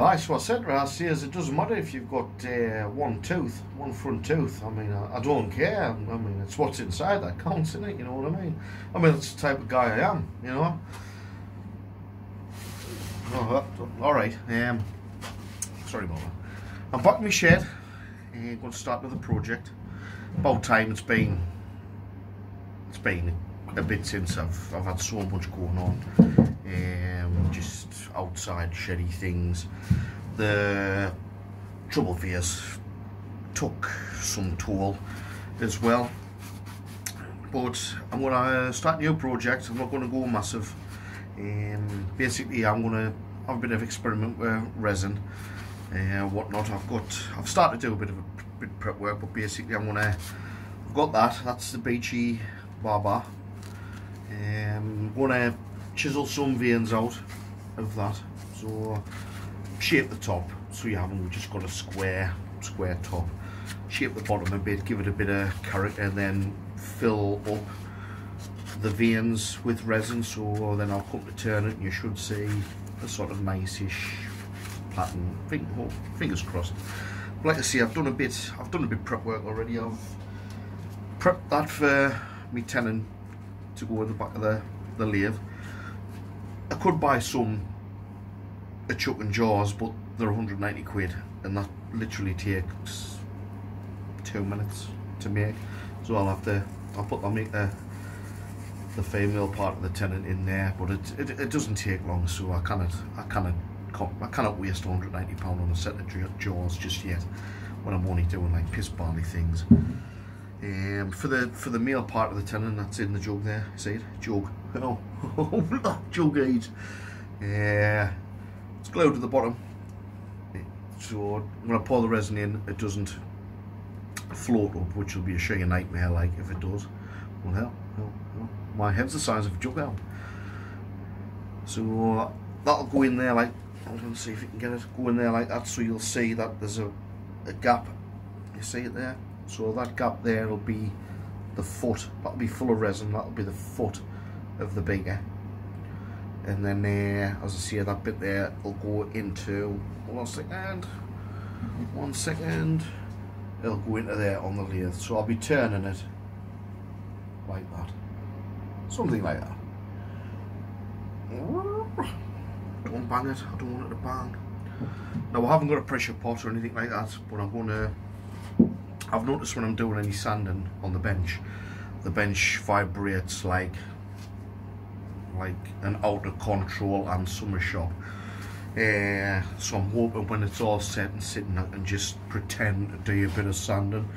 Right, so I said to her, I says, it doesn't matter if you've got uh, one tooth, one front tooth. I mean, I, I, don't care. I mean, it's what's inside that counts, isn't it? You know what I mean? I mean, that's the type of guy I am, you know? Oh, all right. Um, sorry about that. I'm back in my shed. I'm going to start another project. About time it's been, it's been a bit since I've, I've had so much going on. Um, just outside sheddy things. The trouble fears took some toll as well. But I'm going to start a new project. I'm not going to go massive. Um, basically, I'm going to have a bit of experiment with resin and uh, whatnot. I've got, I've started to do a bit of a bit prep work, but basically I'm going to, I've got that. That's the Beachy Barbar. Um, I'm going to chisel some veins out of that. So shape the top so you haven't just got a square square top. Shape the bottom a bit give it a bit of character and then fill up the veins with resin. So then I'll come to turn it and you should see a sort of nice-ish pattern. Fingers crossed. But like I say I've done a bit I've done a bit prep work already. I've prepped that for me tenon to go in the back of the, the lathe I could buy some a chuck and jaws but they're 190 quid and that literally takes two minutes to make. So I'll have to I'll put I'll make the the female part of the tenon in there but it, it, it doesn't take long so I cannot I cannot I cannot waste 190 pound on a set of jaws just yet when I'm only doing like piss barley things um, for the for the male part of the tenon that's in the jug there see it jug oh jug age. Yeah it's glued to the bottom. So when I pour the resin in. It doesn't float up which will be a sheer nightmare like if it does. Well hell, hell, hell. my head's the size of a jug out so that'll go in there like I'm going to see if you can get it go in there like that so you'll see that there's a, a gap. You see it there so that gap there will be the foot, that'll be full of resin, that'll be the foot of the beaker. And then uh, as I see that bit there will go into, one second, one second, it'll go into there on the lathe. So I'll be turning it like that. Something like that. Don't bang it, I don't want it to bang. Now I haven't got a pressure pot or anything like that, but I'm going to I've noticed when I'm doing any sanding on the bench, the bench vibrates like like an out of control and summer shop. Uh, so I'm hoping when it's all set and sitting I can just pretend to do a bit of sanding,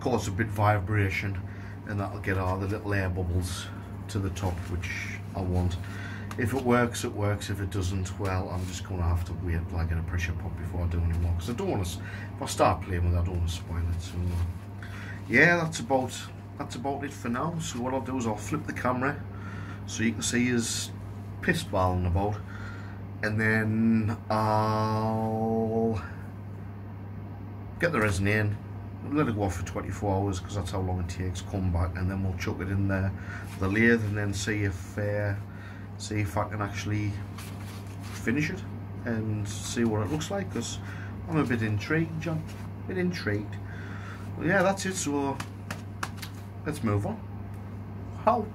cause a bit vibration and that'll get all the little air bubbles to the top which I want. If it works, it works. If it doesn't, well, I'm just going to have to wait till I get a pressure pump before I do any more. Because I don't want to, if I start playing with it, I don't want to spoil it. So, uh, yeah, that's about that's about it for now. So what I'll do is I'll flip the camera so you can see his piss balling about. And then I'll get the resin in, let it go off for 24 hours because that's how long it takes, come back and then we'll chuck it in the, the lathe and then see if uh, see if I can actually finish it and see what it looks like because I'm a bit intrigued John. A bit intrigued. Well, yeah that's it so uh, let's move on. How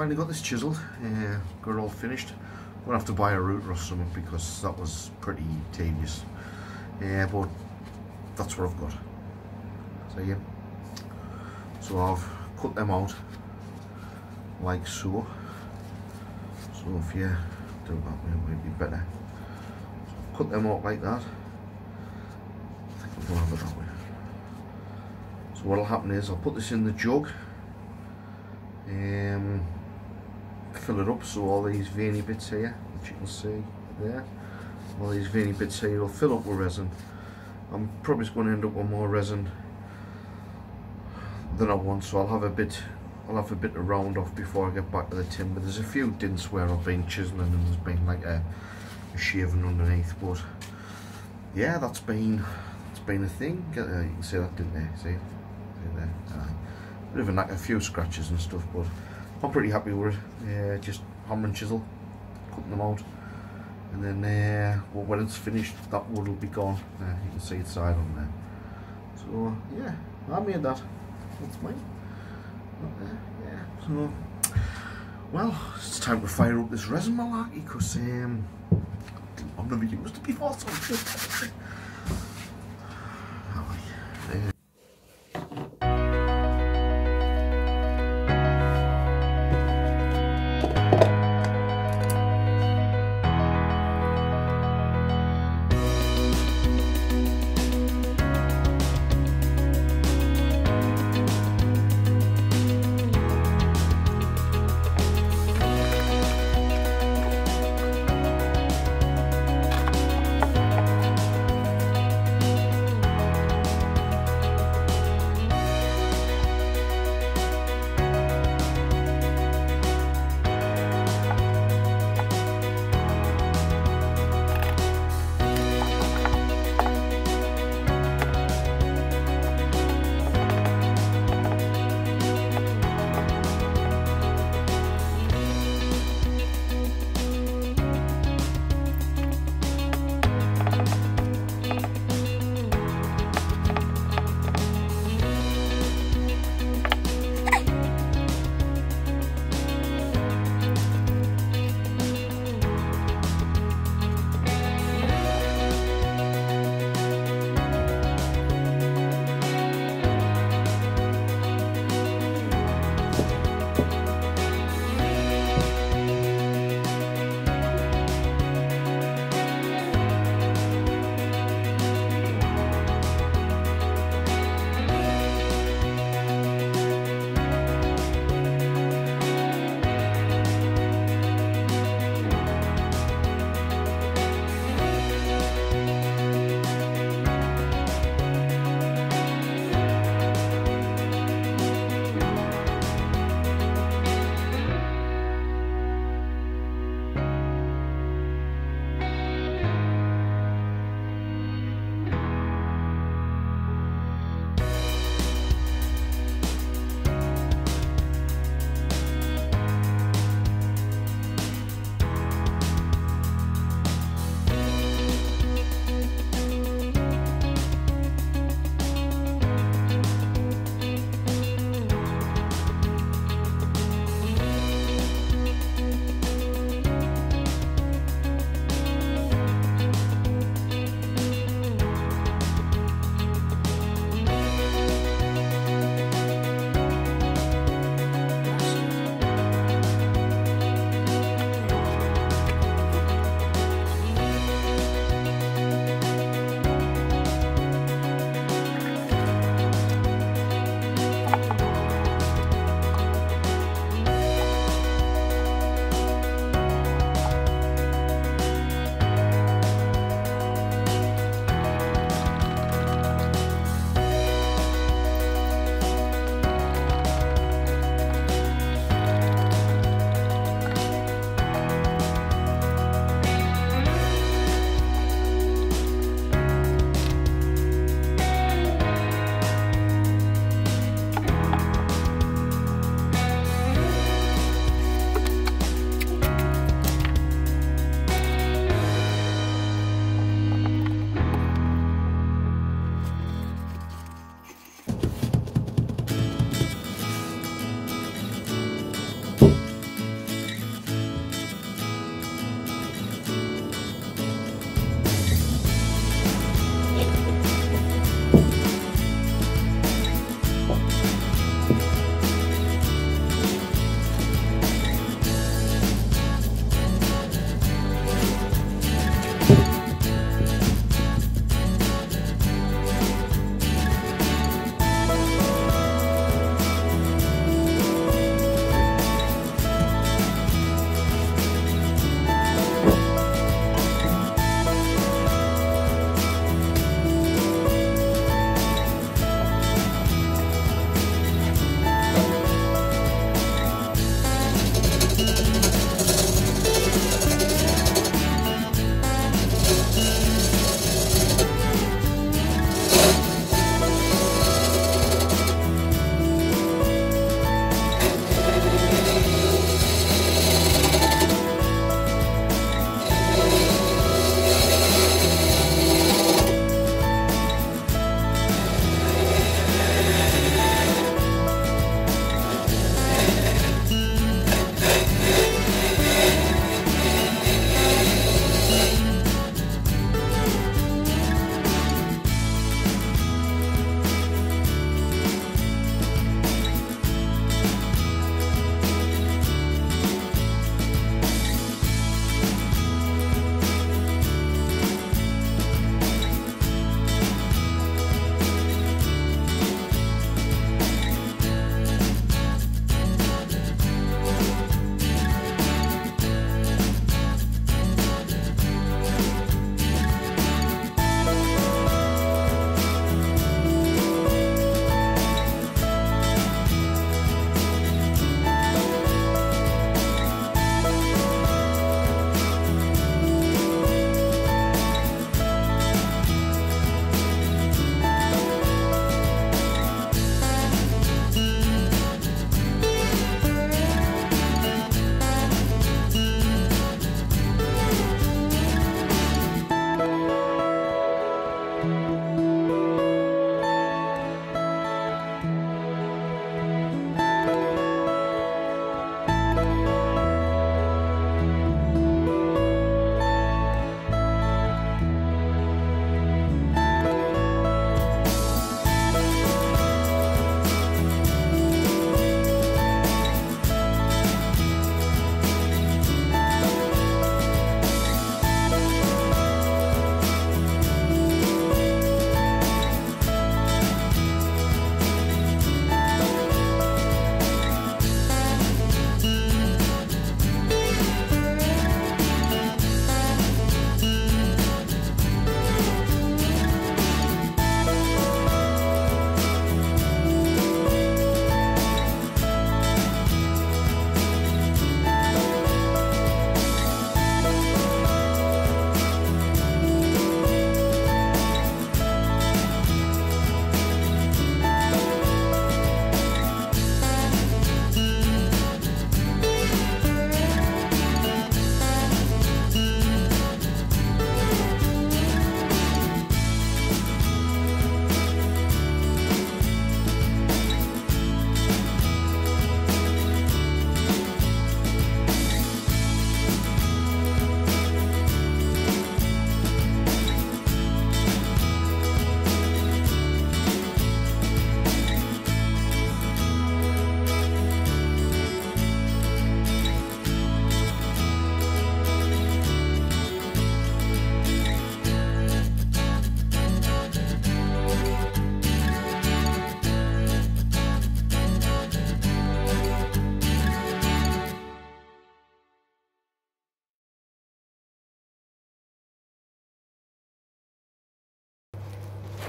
finally got this chiseled, uh, got it all finished. I'm gonna have to buy a router or something because that was pretty tedious. Yeah, but that's what I've got. So yeah. So I've cut them out like so. So if you do that way, it might be better. So cut them out like that. I think gonna have it that way. So what'll happen is I'll put this in the jug. Um, fill it up so all these veiny bits here, which you can see there, all these veiny bits here will fill up with resin. I'm probably going to end up with more resin than I want, so I'll have a bit I'll have a bit of round off before I get back to the timber. There's a few dints where I've been chiseling and there's been like a, a shaving underneath, but yeah, that's been that's been a thing. Uh, you can see that, didn't you? See, see there. Bit of a, like a few scratches and stuff, but I'm pretty happy with it. Yeah, just hammer and chisel, cutting them out, and then uh, well, when it's finished, that wood will be gone. Uh, you can see its side on there. So yeah, I made that. That's mine. Yeah. So well, it's time to fire up this resin malarkey because um, I've never used it before. So.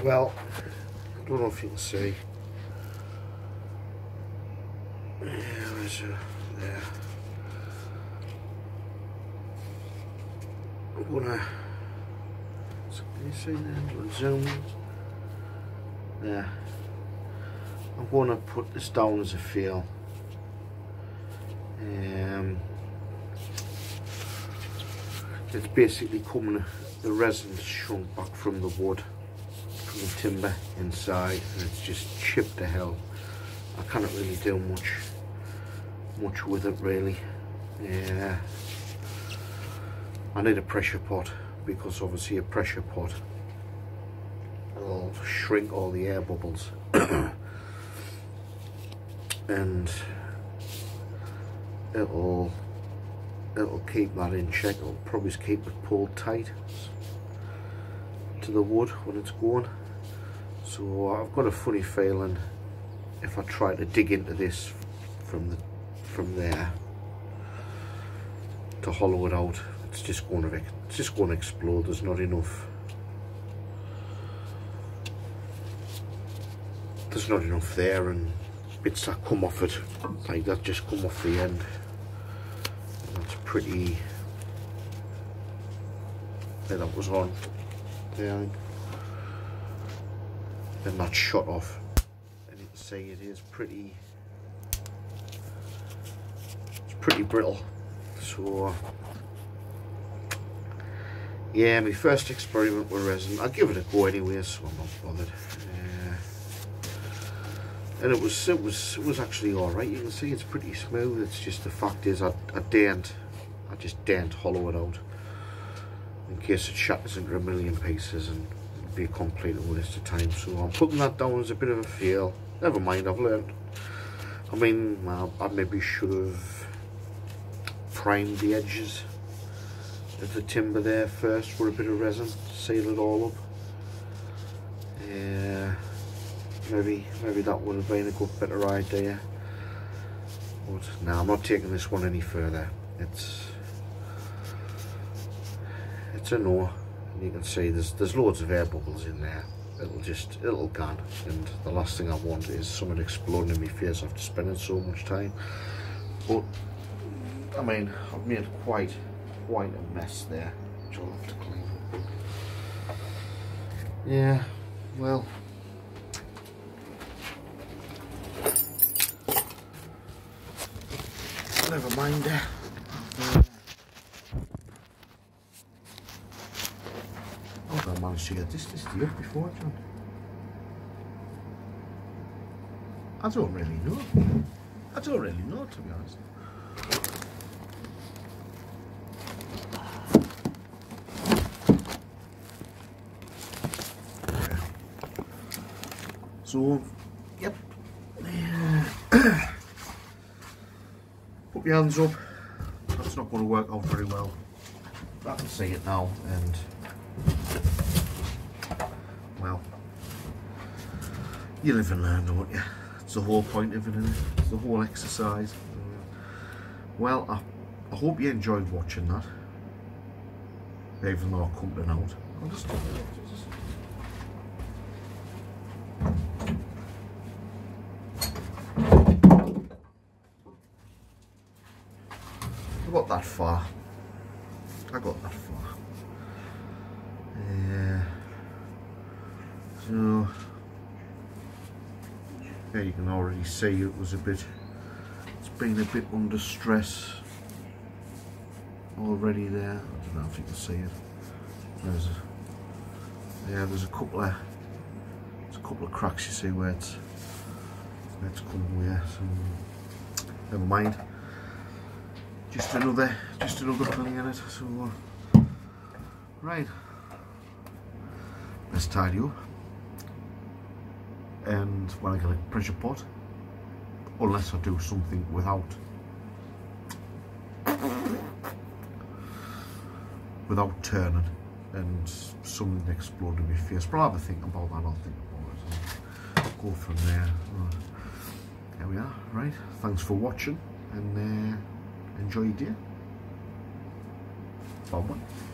Well, I don't know if you can see. Yeah, there's a, there. I'm gonna, can you see that? Zoom. There. I'm gonna put this down as a feel. Um, it's basically coming, the resin's shrunk back from the wood, timber inside, and it's just chipped to hell. I can't really do much, much with it really. Yeah. I need a pressure pot because obviously a pressure pot will shrink all the air bubbles and it'll it'll keep that in check it'll probably keep it pulled tight to the wood when it's going so uh, I've got a funny feeling if I try to dig into this from the from there to hollow it out it's just going to it's just going to explode. There's not enough. There's not enough there and bits that come off it like that just come off the end. And that's pretty there that was on. There then that shot off. And you can see it is pretty it's pretty brittle. So yeah my first experiment with resin I'll give it a go anyway so I'm not bothered. Uh, and it was it was it was actually all right you can see it's pretty smooth. It's just the fact is I, I daren't I just daren't hollow it out in case it shatters into a million pieces and be a complete waste of time so I'm putting that down as a bit of a fail. never mind I've learned. I mean well, I maybe should have primed the edges. Of the timber there first with a bit of resin seal it all up. Yeah maybe maybe that would have been a good better idea. But now I'm not taking this one any further. It's it's a no you can see there's there's loads of air bubbles in there. It'll just it'll gun and the last thing I want is someone exploding in my face after spending so much time. But I mean I've made quite quite a mess there which I'll have to clean yeah well. Never mind. Uh, oh, get this this year before, John. I don't really know. I don't really know, to be honest. So, yep. put your hands up. That's not going to work out very well. I can see it now and well you live and learn don't you? It's the whole point of it, it? It's the whole exercise. Well, I, I hope you enjoyed watching that. Even though I couldn't out. I'll just stop. i got that far. I got that far. Yeah. So yeah, you can already see it was a bit. It's been a bit under stress already there. I don't know if you can see it. There's a, yeah, there's a couple of there's a couple of cracks you see where it's where it's come with. So never mind just another just another filling in it so uh, right let's tidy up and when I get a pressure pot unless I do something without. Without turning and something explode in my face. But I'll have a think about that I'll think about it. I'll go from there. There we are right. Thanks for watching and uh, enjoy your day. Bye bye.